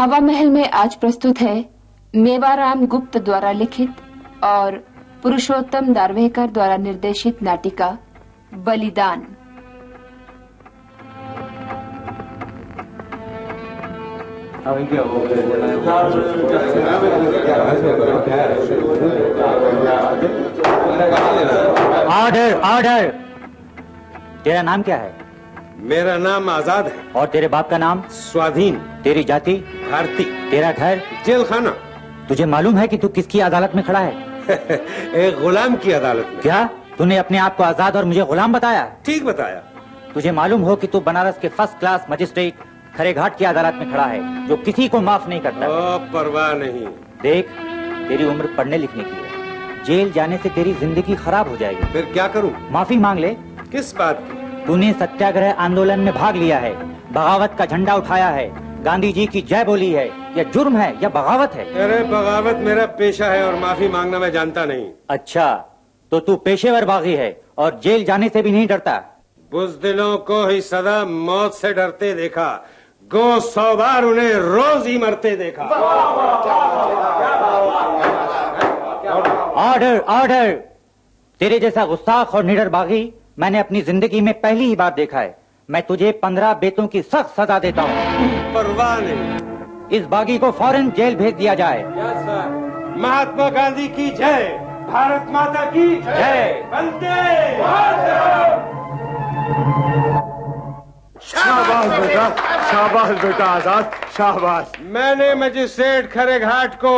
हवा महल में आज प्रस्तुत है मेवाराम गुप्त द्वारा लिखित और पुरुषोत्तम दारवेकर द्वारा निर्देशित नाटिका बलिदान। ऑर्डर ऑर्डर तेरा नाम क्या है? मेरा नाम आज़ाद है। और तेरे बाप का नाम? स्वाधीन। तेरी जाति? भारती तेरा घर जेल खाना तुझे मालूम है कि तू किसकी अदालत में खड़ा है? एक गुलाम की अदालत में। क्या? तूने अपने आप को आज़ाद और मुझे गुलाम बताया? ठीक बताया। तुझे मालूम हो कि तू बनारस के फ़र्स्ट क्लास मजिस्ट्रेट खरे घाट की अदालत में खड़ा है जो किसी को माफ़ नहीं करता। परवाह नहीं। देख तेरी उम्र पढ़ने लिखने की है। जेल जाने से तेरी ज़िंदगी खराब हो जाएगी। फिर क्या करूँ? माफ़ी मांग ले। किस बात की? तूने सत्याग्रह आंदोलन में भाग लिया है बगावत का झंडा उठाया है गांधी जी की जय बोली है यह जुर्म है या बगावत है। अरे बगावत मेरा पेशा है और माफ़ी मांगना मैं जानता नहीं। अच्छा तो तू पेशेवर बागी है और जेल जाने से भी नहीं डरता। बुजदिलों को ही सदा मौत से डरते देखा गो सौ बार उन्हें रोज ही मरते देखा। ऑर्डर ऑर्डर तेरे जैसा गुस्ताख और निडर बागी मैंने अपनी ज़िंदगी में पहली ही बार देखा है। मैं तुझे पंद्रह बेतों की सख्त सजा देता हूँ। परवाह नहीं। इस बागी को फ़ौरन जेल भेज दिया जाए। Yes, महात्मा गांधी की जय। भारत माता की जय। वंदे शाबाश बेटा शाबाश बेटा आज़ाद शाबाश। मैंने मजिस्ट्रेट खरे घाट को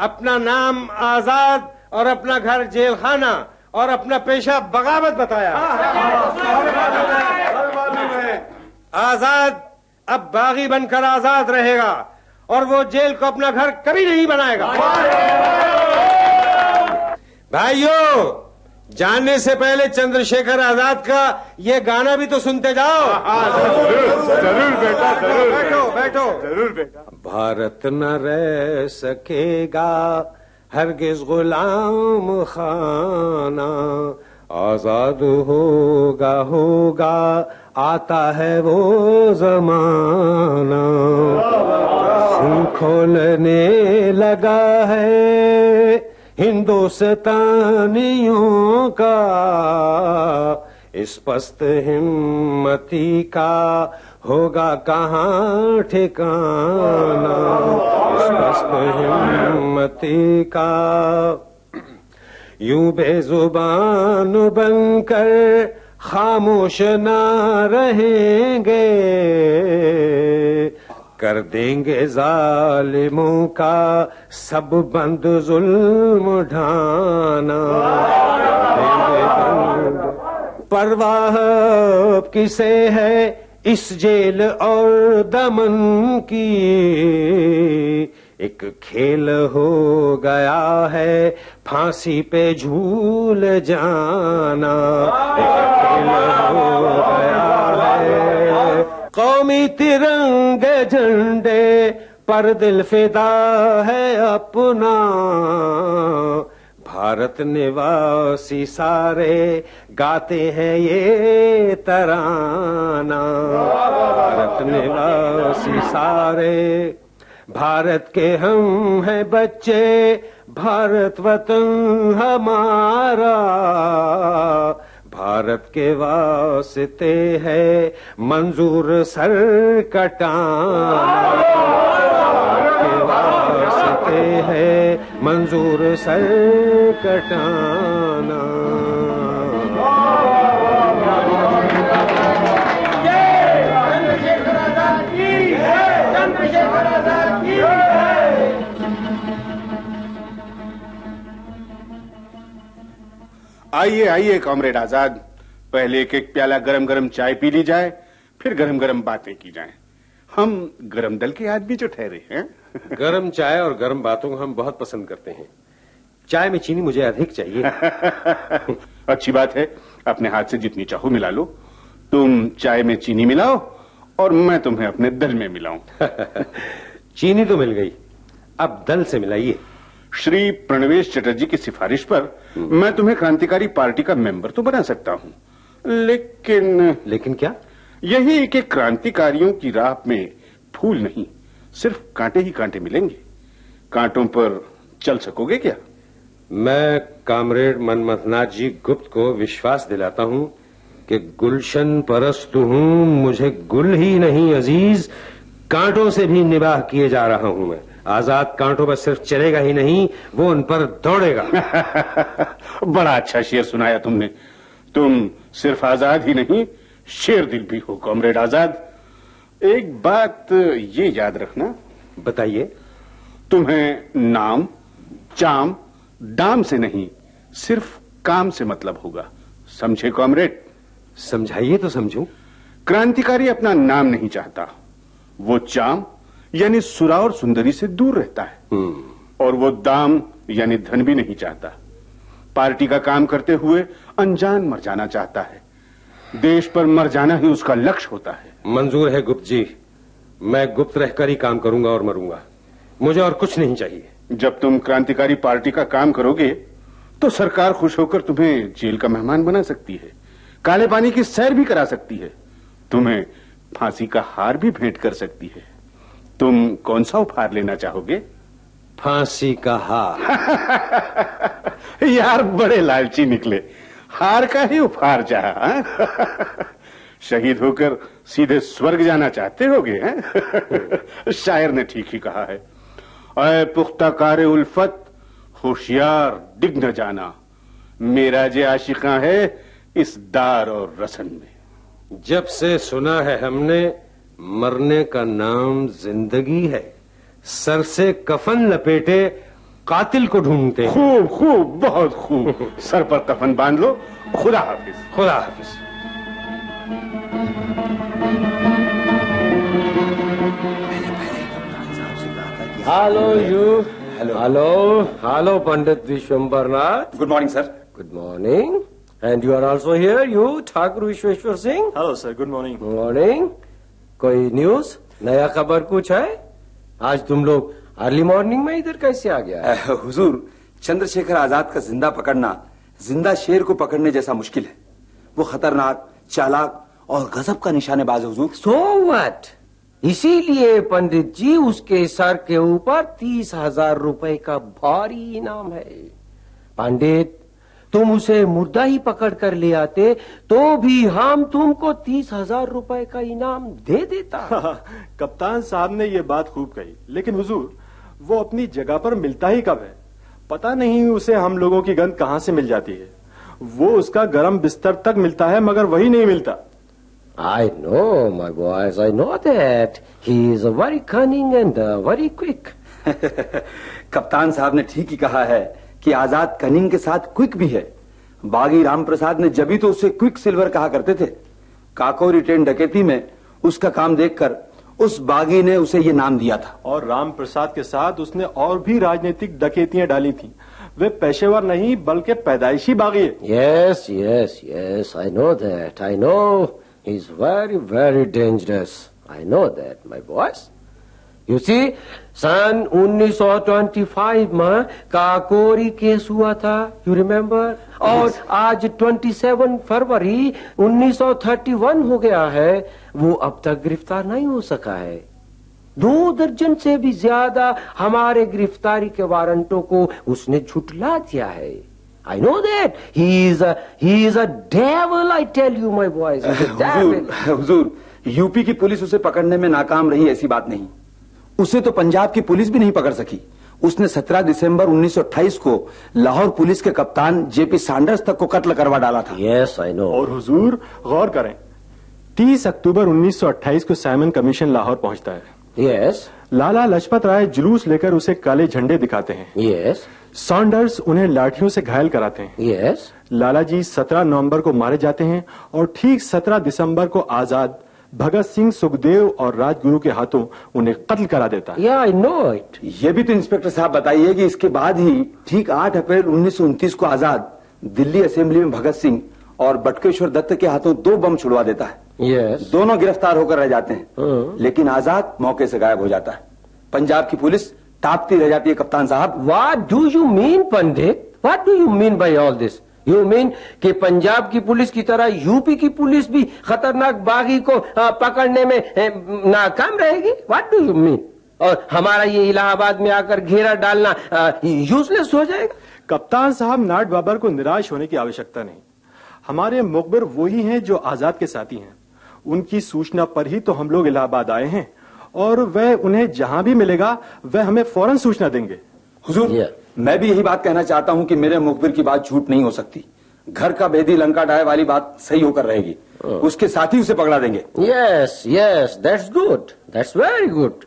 अपना नाम आज़ाद और अपना घर जेल खाना और अपना पेशा बगावत बताया। आज़ाद अब बागी बनकर आज़ाद रहेगा और वो जेल को अपना घर कभी नहीं बनाएगा। भाइयों जानने से पहले चंद्रशेखर आज़ाद का ये गाना भी तो सुनते जाओ। ज़रूर ज़रूर बेटा ज़रूर। बैठो बैठो। ज़रूर बेटा। भारत न रह सकेगा हरगिज गुलाम खाना। आज़ाद होगा होगा, आता है वो जमाना। खोलने लगा है हिंदुस्तानियों का इस पस्त हिम्मती का होगा कहाँ ठिकाना। इस पस्त हिम्मती का यूँ बेजुबान बनकर खामोश ना रहेंगे। कर देंगे जालिमों का सब बंद जुल्म ढाना। परवाह किसे है इस जेल और दमन की? एक खेल हो गया है, फांसी पे झूल जाना। एक खेल हो गया है, कौमी तिरंगे झंडे पर दिल फिदा है अपना। भारत निवासी सारे गाते हैं ये तराना। भारत निवासी सारे भारत के हम हैं बच्चे, भारत वतन हमारा। भारत के वास्ते है मंजूर सर कटाना। के वास्ते है मंजूर सर कटाना। आइए आइए कॉमरेड आज़ाद। पहले एक एक प्याला गरम गरम चाय पी ली जाए फिर गरम गरम बातें की जाएँ। हम गरम दल के आदमी जो ठहरे हैं। गरम चाय और गरम बातों को हम बहुत पसंद करते हैं। चाय में चीनी मुझे अधिक चाहिए। अच्छी बात है। अपने हाथ से जितनी चाहो मिला लो। तुम चाय में चीनी मिलाओ और मैं तुम्हें अपने दल में मिलाऊं। चीनी तो मिल गई। अब दल से मिलाइए। श्री प्रणवेश चटर्जी की सिफारिश पर मैं तुम्हें क्रांतिकारी पार्टी का मेंबर तो बना सकता हूँ। लेकिन लेकिन क्या? यही कि क्रांतिकारियों की राह में फूल नहीं सिर्फ़ कांटे ही कांटे मिलेंगे। कांटों पर चल सकोगे क्या? मैं कामरेड मनमथनाथ जी गुप्त को विश्वास दिलाता हूँ कि गुलशन परस्त हूँ मुझे गुल ही नहीं अज़ीज़ कांटों से भी निबाह किए जा रहा हूँ मैं। आज़ाद कांटों पर सिर्फ़ चलेगा ही नहीं वो उन पर दौड़ेगा। बड़ा अच्छा शेर सुनाया तुमने। तुम सिर्फ़ आज़ाद ही नहीं शेर दिल भी हो कॉमरेड आज़ाद। एक बात ये याद रखना। बताइए। तुम्हें नाम चाम दाम से नहीं सिर्फ़ काम से मतलब होगा। समझे कॉमरेड? समझाइए तो समझूं। क्रांतिकारी अपना नाम नहीं चाहता। वो चाम यानी सुरा और सुंदरी से दूर रहता है। हम्म, और वो दाम यानी धन भी नहीं चाहता। पार्टी का काम करते हुए अनजान मर जाना चाहता है। देश पर मर जाना ही उसका लक्ष्य होता है। मंजूर है गुप्त जी। मैं गुप्त रहकर ही काम करूँगा और मरूँगा। मुझे और कुछ नहीं चाहिए। जब तुम क्रांतिकारी पार्टी का काम करोगे तो सरकार खुश होकर तुम्हें जेल का मेहमान बना सकती है। काले पानी की सैर भी करा सकती है। तुम्हें फांसी का हार भी भेंट कर सकती है। तुम कौन सा उपहार लेना चाहोगे? फांसी का हार। यार बड़े लालची निकले। हार का ही उपहार चाहा हाँ? शहीद होकर सीधे स्वर्ग जाना चाहते होगे हैं? शायर ने ठीक ही कहा है। अय पुख्ता कार उल्फत होशियार डिग न जाना। मेरा जे आशिका है इस दार और रसन में। जब से सुना है हमने मरने का नाम ज़िंदगी है। सर से कफन लपेटे कातिल को ढूंढते हैं। खूब खूब बहुत खूब। सर पर कफन बाँध लो। खुदा हाफिज। खुदा हाफिज। Hello you Hello. Hello hello Pandit Vishwambharnath good morning sir good morning and you are also here you Thakur Vishweshwar Singh Hello, sir. Good morning. Morning कोई न्यूज़ नया खबर कुछ है? आज तुम लोग अर्ली मॉर्निंग में इधर कैसे आ गया? Uh, हुजूर चंद्रशेखर आज़ाद का ज़िंदा पकड़ना ज़िंदा शेर को पकड़ने जैसा मुश्किल है। वो खतरनाक चालाक और गजब का निशानेबाज है हुजूर। सो व्हाट इसीलिए पंडित जी उसके सर के ऊपर तीस हज़ार रुपए का भारी इनाम है। पंडित तुम उसे मुर्दा ही पकड़ कर ले आते तो भी हम तुमको तीस हज़ार रुपए का इनाम दे देता कप्तान साहब ने ये बात खूब कही लेकिन हुजूर वो अपनी जगह पर मिलता ही कब है पता नहीं उसे हम लोगों की गंध कहाँ से मिल जाती है वो उसका गरम बिस्तर तक मिलता है मगर वही नहीं मिलता I know, my boys, I know that. He is a very cunning and uh, very quick. कप्तान साहब ने ठीक ही कहा है कि आज़ाद कनिंग के साथ क्विक भी है बागी राम प्रसाद ने जभी तो उसे क्विक सिल्वर कहा करते थे काकोरी ट्रेन डकैती में उसका काम देखकर उस बागी ने उसे ये नाम दिया था और राम प्रसाद के साथ उसने और भी राजनीतिक डकैतियाँ डाली थी वे पेशेवर नहीं बल्कि पैदाइशी बागी है Yes, yes, yes, I know that. I know. He's very, very dangerous. I know that, my boys. You see, सन 1925 में काकोरी केस हुआ था यू रिमेम्बर और yes. आज 27 फरवरी 1931 हो गया है वो अब तक गिरफ़्तार नहीं हो सका है। दो दर्जन से भी ज़्यादा हमारे गिरफ्तारी के वारंटों को उसने झुटला दिया है। I know that he is he is a devil I tell you my boys हुजूर हुजूर यूपी की पुलिस उसे पकड़ने में नाकाम रही ऐसी बात नहीं। उसे तो पंजाब की पुलिस भी नहीं पकड़ सकी उसने 17 दिसंबर 1928 को लाहौर पुलिस के कप्तान जेपी सैंडर्स तक को कत्ल करवा डाला था यस आई नो और हुजूर गौर करें 30 अक्टूबर 1928 को साइमन कमीशन लाहौर पहुँचता है यस yes. लाला लजपत राय जुलूस लेकर उसे काले झंडे दिखाते हैं यस yes. सॉन्डर्स उन्हें लाठियों से घायल कराते हैं यस yes. लाला जी 17 नवंबर को मारे जाते हैं और ठीक 17 दिसंबर को आज़ाद भगत सिंह सुखदेव और राजगुरु के हाथों उन्हें कत्ल करा देता है। या आई नो इट ये भी तो इंस्पेक्टर साहब बताइए कि इसके बाद ही ठीक 8 अप्रैल उन्नीस को आज़ाद दिल्ली असेंबली में भगत सिंह और बटकेश्वर दत्त के हाथों दो बम छुड़वा देता है। यस दोनों गिरफ़्तार होकर रह जाते हैं। हाँ। लेकिन आज़ाद मौके से गायब हो जाता है। पंजाब की पुलिस तापती रह जाती है कप्तान साहब। What do you mean, Pandit? What do you mean by all this? You mean कि पंजाब की पुलिस की तरह यूपी की पुलिस भी खतरनाक बागी को पकड़ने में नाकाम रहेगी? What डू यू मीन और हमारा ये इलाहाबाद में आकर घेरा डालना यूजलेस हो जाएगा। कप्तान साहब नाट बाबर को निराश होने की आवश्यकता नहीं। हमारे मुखबिर वही हैं जो आज़ाद के साथी हैं। उनकी सूचना पर ही तो हम लोग इलाहाबाद आए हैं। और वह उन्हें जहाँ भी मिलेगा वह हमें फ़ौरन सूचना देंगे। हुजूर। Yeah. मैं भी यही बात कहना चाहता हूँ कि मेरे मुखबिर की बात झूठ नहीं हो सकती। घर का बेदी लंका डाय वाली बात सही होकर रहेगी। उसके साथ ही उसे पकड़ा देंगे। Yes yes that's good that's very good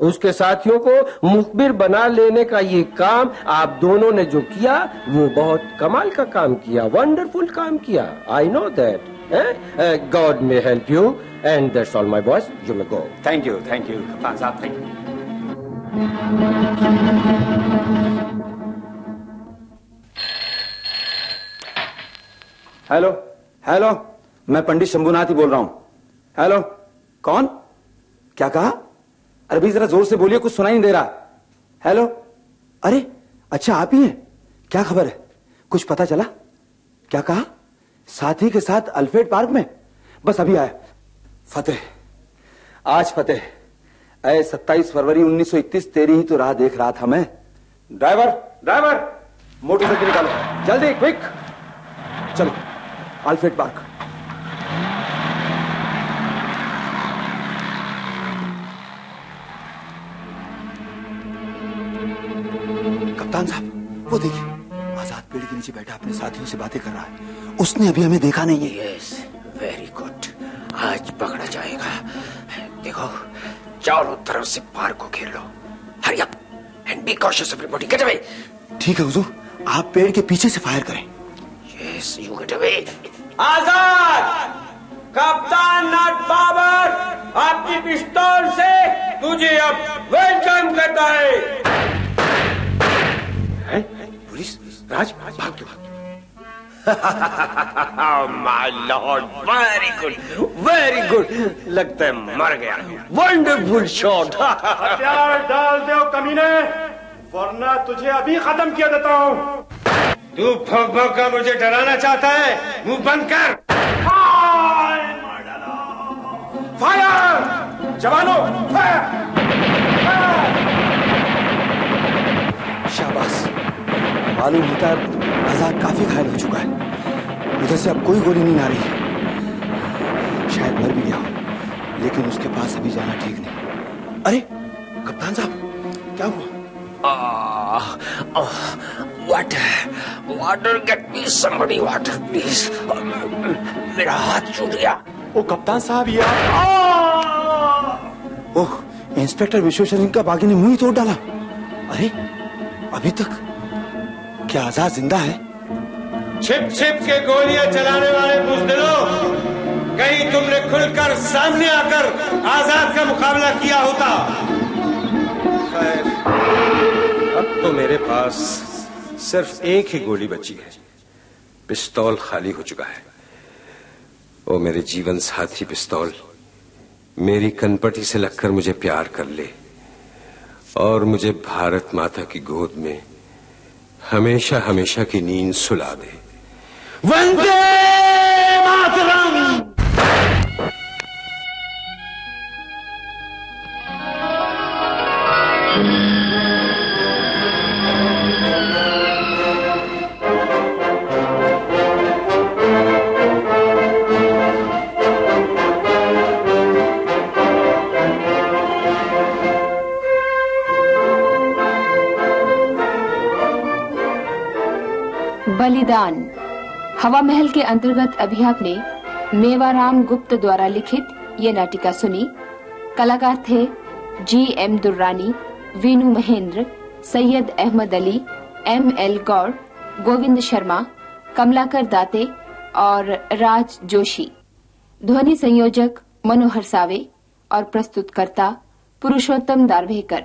उसके साथियों को मुखबिर बना लेने का ये काम आप दोनों ने जो किया वो बहुत कमाल का काम किया वंडरफुल काम किया। I know that God may help you and that's all my boys you may go thank you thank you thank you hello hello, मैं पंडित शंभुनाथ ही बोल रहा हूँ। हेलो, कौन? क्या कहा? अरे जरा ज़ोर से बोलिए, कुछ सुनाई नहीं दे रहा। हेलो, अरे अच्छा आप ही हैं? क्या खबर है? कुछ पता चला? क्या कहा? साथी के साथ अल्फ्रेड पार्क में? बस अभी आया। फतेह, आज फतेह। अय 27 फरवरी 1921 तेरी ही तो राह देख रहा था मैं। ड्राइवर ड्राइवर, मोटरसाइकिल निकालो। जल्दी, क्विक। चलो, अल्फ्रेड पार्क कप्तान साहब, वो देखिए, आज़ाद पेड़ के नीचे बैठा अपने साथियों से बातें कर रहा है। उसने अभी हमें देखा नहीं है। यस वेरी गुड आज चारों से पार को घेर लो। Hurry up and be cautious everybody get away ठीक है हुजूर। आप पेड़ के पीछे से फायर करें। Yes you get away Azad! कप्तान नाथ बाबर आपकी पिस्तौल से तुझे अब वेलकम करता है? पुलिस? राज? भाग के भाग। My lord very good very good लगता है मर गया। वंडरफुल शॉट हथियार डाल दो कमीने वरना तुझे अभी खत्म किया देता हूँ। तू भोग भोग का मुझे डराना चाहता है। मुँह बंद कर। फायर जवानों फायर शाबाश। मालूम होता है आज़ाद काफ़ी घायल हो चुका है। उधर से अब कोई गोली नहीं आ रही शायद मर भी गया हो लेकिन उसके पास अभी जाना ठीक नहीं। अरे कप्तान साहब क्या हुआ? Water water get me somebody water please मेरा हाथ छूट गया ओ कप्तान साहब ये ओह इंस्पेक्टर विश्वेश्वर सिंह का बागी ने मुँह ही तोड़ डाला। अरे अभी तक? क्या आज़ाद ज़िंदा है? छिप छिप के गोलियाँ चलाने वाले बुजदिलों, कहीं तुमने खुलकर सामने आकर आज़ाद का मुकाबला किया होता। खैर, अब तो मेरे पास सिर्फ़ एक ही गोली बची है। पिस्तौल खाली हो चुका है। ओ मेरे जीवन साथी पिस्तौल, मेरी कनपटी से लगकर मुझे प्यार कर ले और मुझे भारत माता की गोद में हमेशा हमेशा की नींद सुला दे वंदे मातरम। बलिदान हवा महल के अंतर्गत अभी आपने मेवाराम गुप्त द्वारा लिखित ये नाटिका सुनी। कलाकार थे G M Durrani, Vinu Mahendra, Syed Ahmad Ali, M L Gaur, Govind Sharma, Kamalakar Date और राज जोशी। ध्वनि संयोजक मनोहर सावे और प्रस्तुतकर्ता पुरुषोत्तम दारवेकर